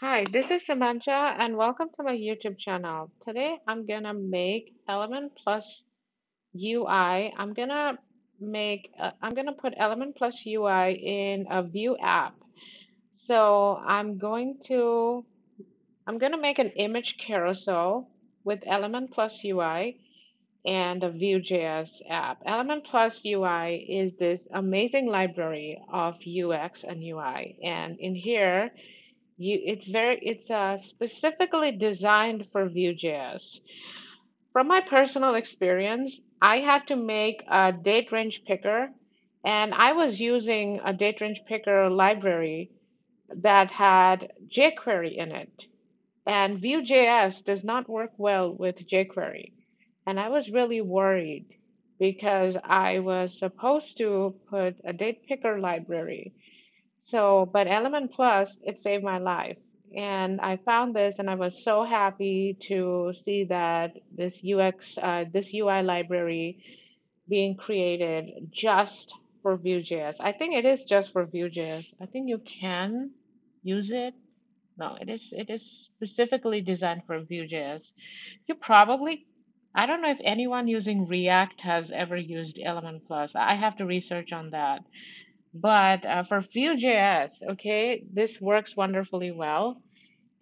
Hi, this is Samantha, and welcome to my YouTube channel. Today I'm gonna make Element Plus UI. I'm gonna make uh, I'm gonna put Element Plus UI in a Vue app. So I'm going to I'm gonna make an image carousel with Element Plus UI and a Vue.js app. Element Plus UI is this amazing library of UX and UI, and in here you, it's very, it's uh, specifically designed for Vue.js. From my personal experience, I had to make a date range picker, and I was using a date range picker library that had jQuery in it. And Vue.js does not work well with jQuery. And I was really worried because I was supposed to put a date picker library so, but Element Plus, it saved my life. And I found this and I was so happy to see that this UX, uh, this UI library being created just for Vue.js. I think it is just for Vue.js. I think you can use it. No, it is it is specifically designed for Vue.js. You probably I don't know if anyone using React has ever used Element Plus. I have to research on that. But uh, for Vue.js, okay, this works wonderfully well.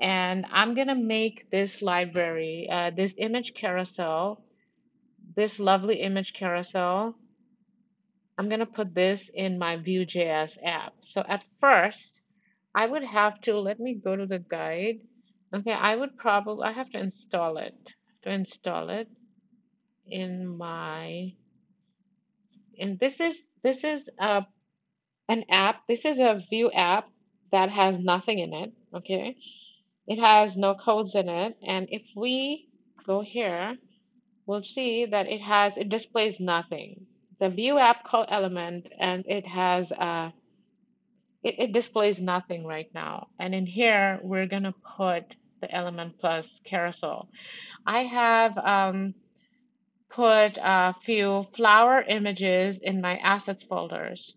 And I'm gonna make this library, uh, this image carousel, this lovely image carousel. I'm gonna put this in my Vue.js app. So at first, I would have to, let me go to the guide. Okay, I would probably, I have to install it, to install it in my, and this is, this is a, an app, this is a Vue app that has nothing in it, okay? It has no codes in it. And if we go here, we'll see that it has, it displays nothing. The Vue app called element and it has, uh, it, it displays nothing right now. And in here, we're gonna put the element plus carousel. I have um, put a few flower images in my assets folders.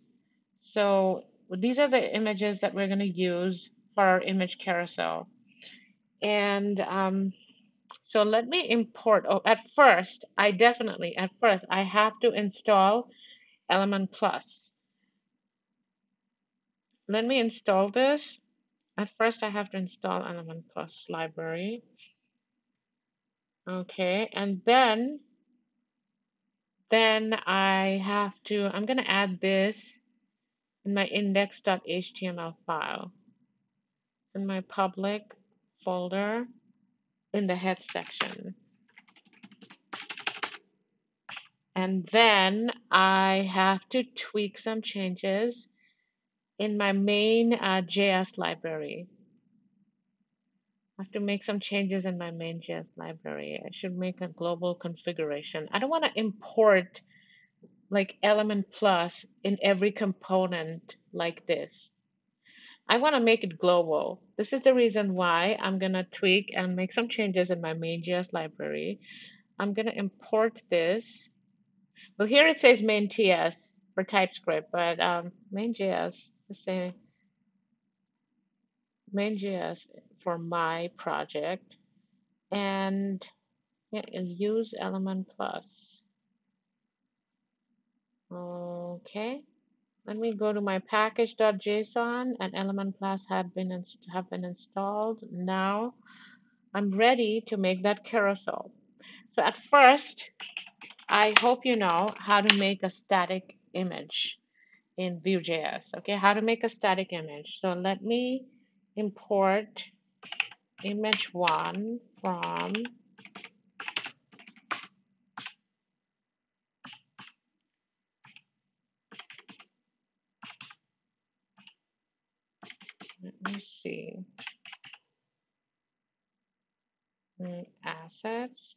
So these are the images that we're gonna use for our image carousel. And um, So let me import. Oh, at first, I definitely, at first, I have to install Element Plus. Let me install this. At first, I have to install Element Plus library. Okay, and then, then I have to, I'm going to add this in my index.html file in my public folder in the head section. And then I have to tweak some changes in my main uh, JS library. I have to make some changes in my main JS library. I should make a global configuration. I don't want to import like element plus in every component like this. I want to make it global. This is the reason why I'm going to tweak and make some changes in my main JS library. I'm going to import this. Well, here it says main TS for TypeScript, but um, main JS, let's say main.js for my project and yeah, use element plus. Okay, let me go to my package.json and element plus had been have been installed. Now I'm ready to make that carousel. So at first, I hope you know how to make a static image in Vue.js. Okay, how to make a static image. So let me import image one from let me see. Assets?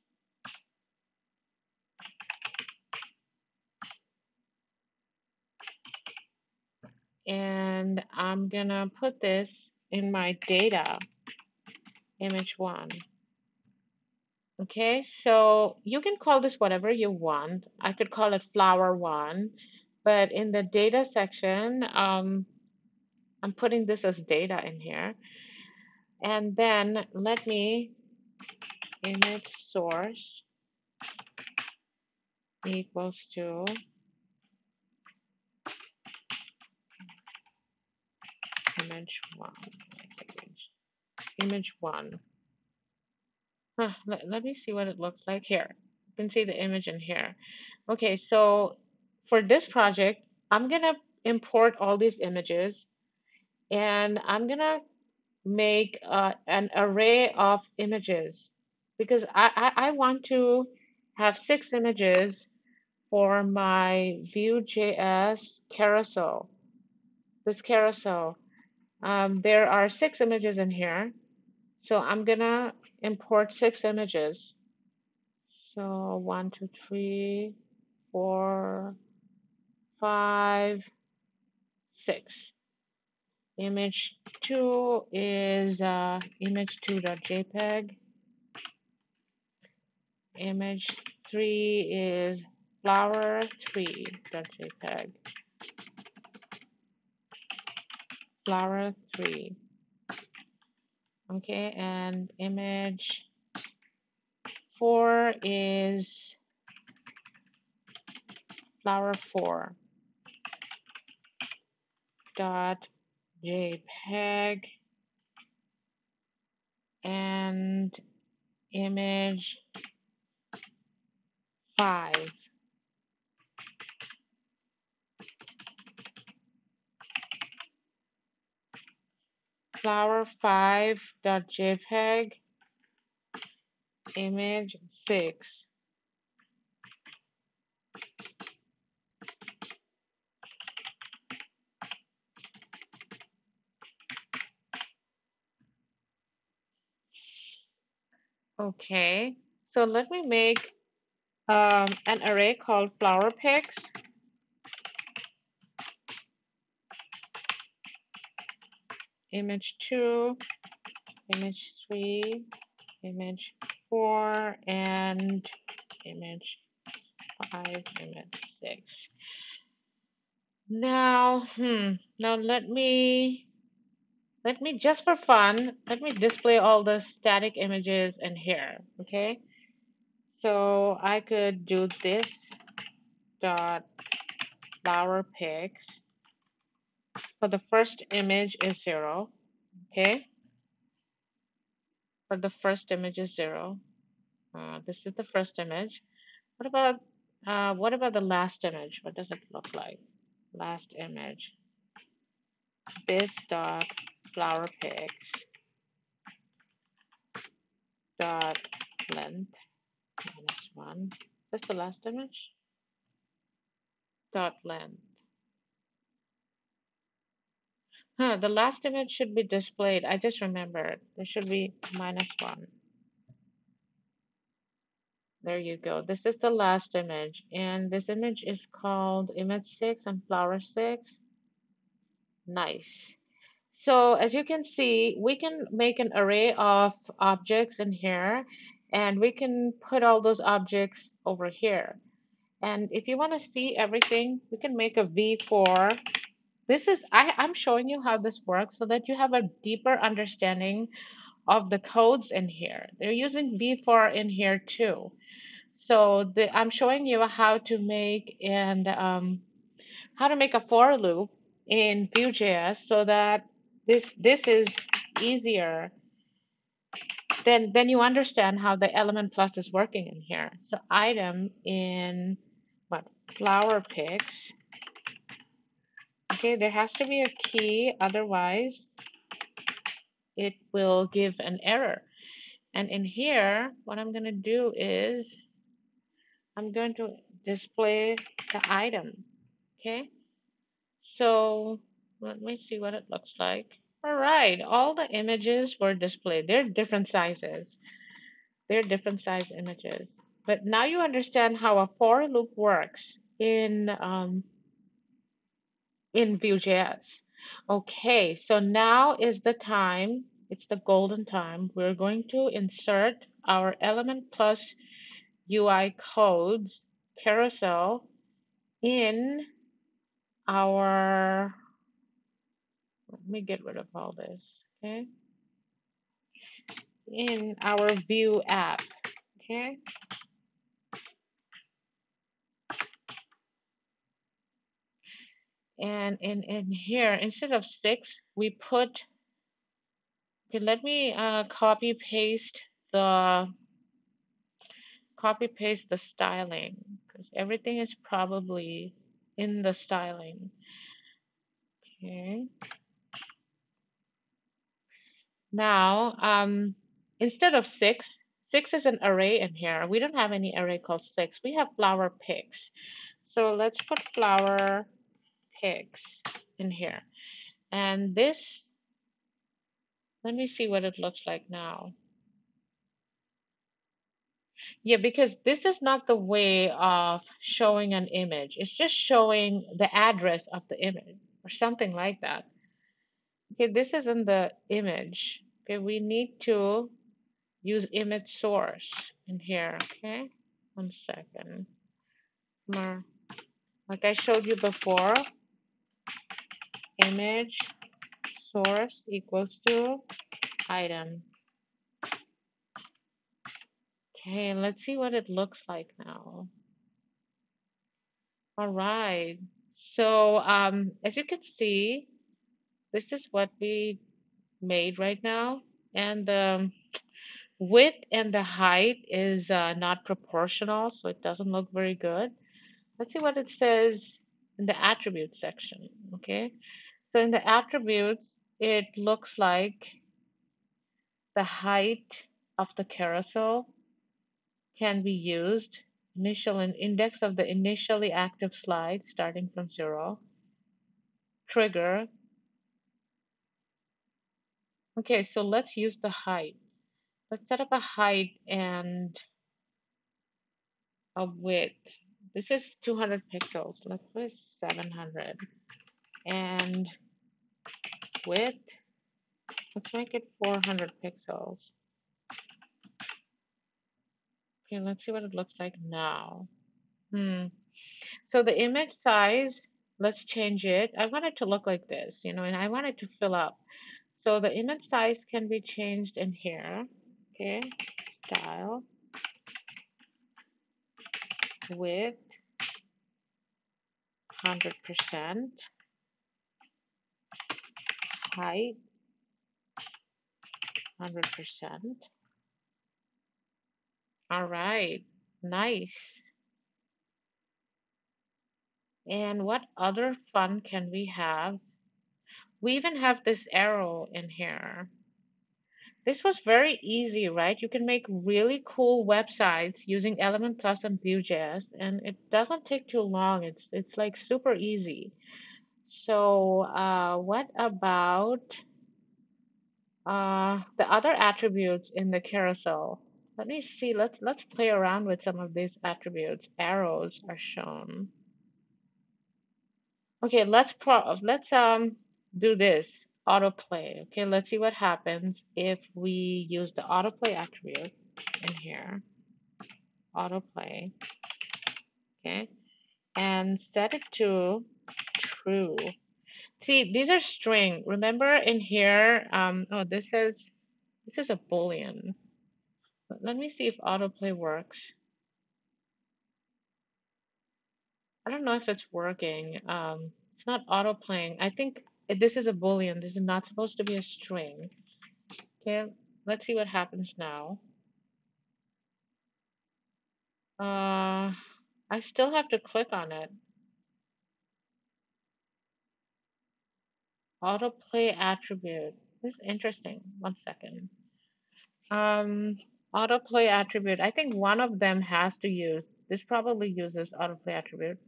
And I'm gonna put this in my data image one. Okay so you can call this whatever you want. I could call it flower one but in the data section um, I'm putting this as data in here And then let me image source equals to image one. Image, one. Huh, let, let me see what it looks like here. You can see the image in here. Okay, so for this project, I'm gonna import all these images and I'm gonna make uh, an array of images because I, I, I want to have six images for my Vue.js carousel, this carousel. Um, there are six images in here, so I'm gonna import six images. So one, two, three, four, five, six. Image two is uh, image2.jpg. Image three is flower3.jpg. Flower3. Okay, and image four is flower4 dot jpeg and image five. Flower5 dot jpeg image six okay. So let me make um, an array called flower pics image two image three image four and image five image six. Now hmm now let me let me just for fun let me display all the static images in here okay? So I could do this dot flower pics for the first image is zero okay? For the first image is zero. Uh, this is the first image. What about uh, what about the last image? What does it look like? Last image. This dot flower pics dot length minus one that's the last image dot length huh the last image should be displayed I just remembered there should be minus one There you go. This is the last image, and this image is called image 6 and flower 6. Nice. So as you can see, we can make an array of objects in here, and we can put all those objects over here. And if you want to see everything, we can make a v-for. This is, I, I'm showing you how this works so that you have a deeper understanding of the codes in here. They're using v-for in here too. So the, I'm showing you how to make and um, how to make a for loop in Vue.js so that this this is easier. Then then you understand how the element plus is working in here. So item in what flower pics Okay, there has to be a key, otherwise it will give an error. And in here, what I'm going to do is I'm going to display the item. Okay. So let me see what it looks like. All right, all the images were displayed. They're different sizes. They're different size images. But now you understand how a for loop works in um, in Vue.js. Okay, so now is the time. It's the golden time. We're going to insert our Element Plus UI codes carousel in our let me get rid of all this. Okay. in our Vue app. Okay. And in, in here, instead of six, we put, okay, let me uh, copy paste the, copy paste the styling because everything is probably in the styling. Okay. Now, um, instead of six, six is an array in here. We don't have any array called six. We have flower pics. So let's put flower pics in here. And this, let me see what it looks like now. Yeah, because this is not the way of showing an image. It's just showing the address of the image or something like that. Okay, this isn't the image. Okay, we need to use image source in here. Okay, one second. More, like I showed you before, image source equals to item. Okay, let's see what it looks like now. All right. So um, as you can see, this is what we made right now. And the width and the height is uh, not proportional, so it doesn't look very good. Let's see what it says in the attributes section. Okay. So in the attributes, it looks like the height of the carousel can be used. Initial and index of the initially active slide starting from zero. Trigger. Okay, so let's use the height. Let's set up a height and a width. This is 200 pixels. Let's put 700. And width, let's make it 400 pixels. Okay, let's see what it looks like now. Hmm. So the image size, let's change it. I want it to look like this, you know, and I want it to fill up. So the image size can be changed in here. Okay, style, width, 100%, height, 100%. All right, nice. And what other fun can we have? We even have this arrow in here. This was very easy, right? You can make really cool websites using Element Plus and Vue.js, and it doesn't take too long. It's it's like super easy. So uh, what about uh, the other attributes in the carousel? Let me see. Let's let's play around with some of these attributes. Arrows are shown. Okay, let's pro let's um do this autoplay. Okay, let's see what happens if we use the autoplay attribute in here. Autoplay. Okay, and set it to true. See, these are string. Remember in here, um, oh, this is this is a boolean. But let me see if autoplay works. I don't know if it's working. Um, it's not autoplaying. I think this is a boolean. This is not supposed to be a string. Okay, let's see what happens now. Uh, I still have to click on it. Autoplay attribute. This is interesting. One second. Um, autoplay attribute. I think one of them has to use. This probably uses autoplay attribute.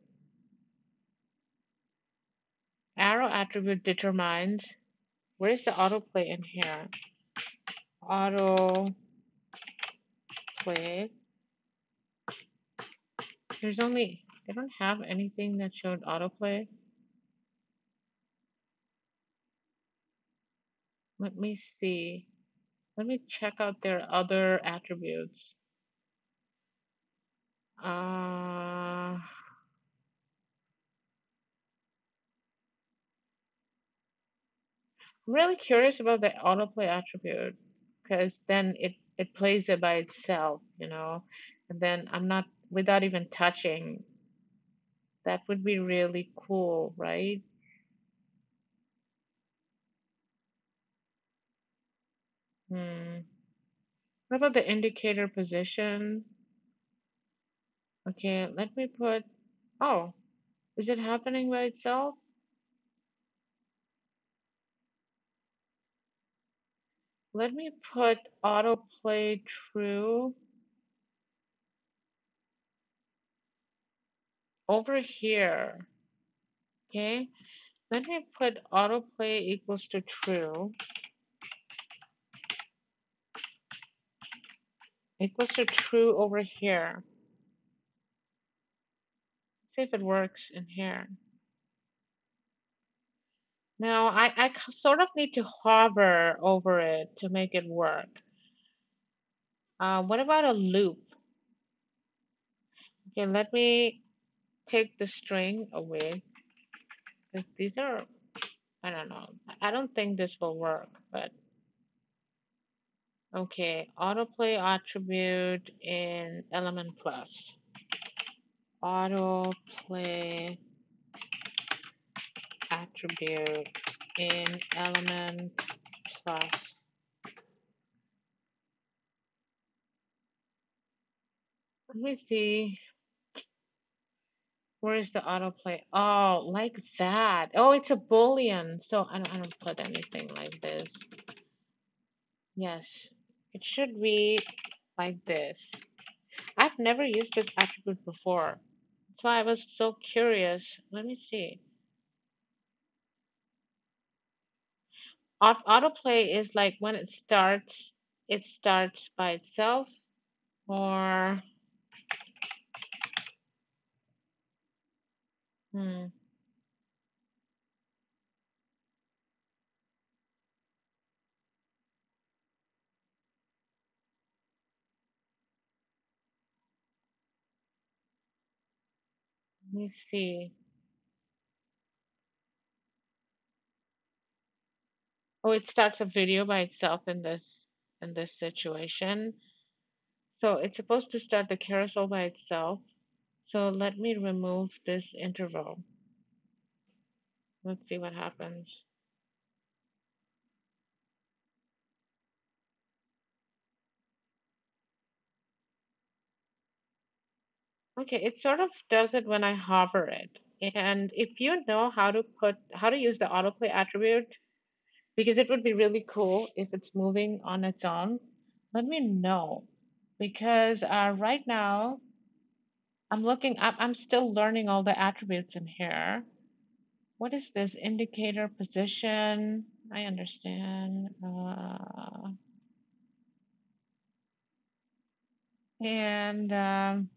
Arrow attribute determines. Where's the autoplay in here? Auto play. There's only, they don't have anything that showed autoplay. Let me see. Let me check out their other attributes. Uh, really curious about the autoplay attribute because then it it plays it by itself, you know, and then I'm not without even touching. That would be really cool, right? Hmm. What about the indicator position? Okay, let me put. Oh, is it happening by itself? Let me put autoplay true over here. Okay, let me put autoplay equals to true equals to true over here. See if it works in here. Now I, sort of need to hover over it to make it work. Uh, what about a loop? Okay, let me take the string away. These are, I don't know. I don't think this will work, but okay. Autoplay attribute in Element Plus. Autoplay attribute in Element Plus. Let me see. Where is the autoplay? Oh, like that. Oh, it's a boolean. So I don't, I don't put anything like this. Yes, it should be like this. I've never used this attribute before. Why I was so curious. Let me see. Aut- Autoplay is like when it starts, it starts by itself, or hmm, let me see. Oh, it starts a video by itself in this in this situation. So it's supposed to start the carousel by itself. So let me remove this interval. Let's see what happens. Okay, it sort of does it when I hover it. And if you know how to put how to use the autoplay attribute, because it would be really cool if it's moving on its own, let me know. Because uh, right now I'm looking up, I'm still learning all the attributes in here. What is this indicator position? I understand. Uh, and um,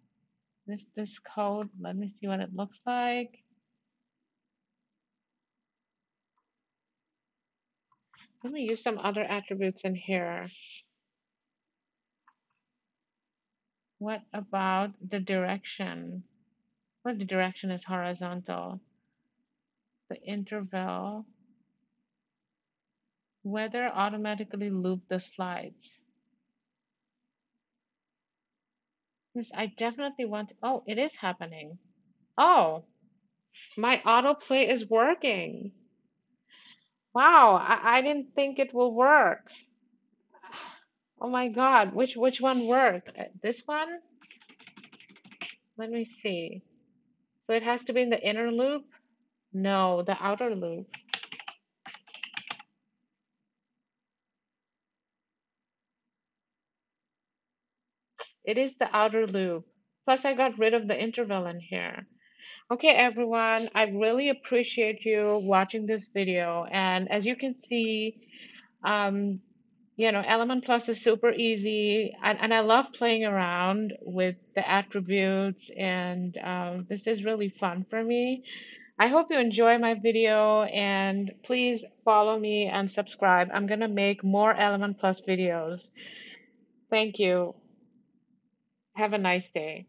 this this code, let me see what it looks like. Let me use some other attributes in here. What about the direction? Well, the direction is horizontal. The interval, whether automatically loop the slides. Yes, I definitely want. Oh, it is happening. Oh, my autoplay is working. Wow, I, I didn't think it will work. Oh my God, which which one worked? Uh, This one? Let me see. So it has to be in the inner loop? No, the outer loop. It is the outer loop. Plus, I got rid of the interval in here. Okay, everyone, I really appreciate you watching this video. And as you can see, um, you know, Element Plus is super easy, and, and I love playing around with the attributes, and um, this is really fun for me. I hope you enjoy my video, and please follow me and subscribe. I'm gonna make more Element Plus videos. Thank you. Have a nice day.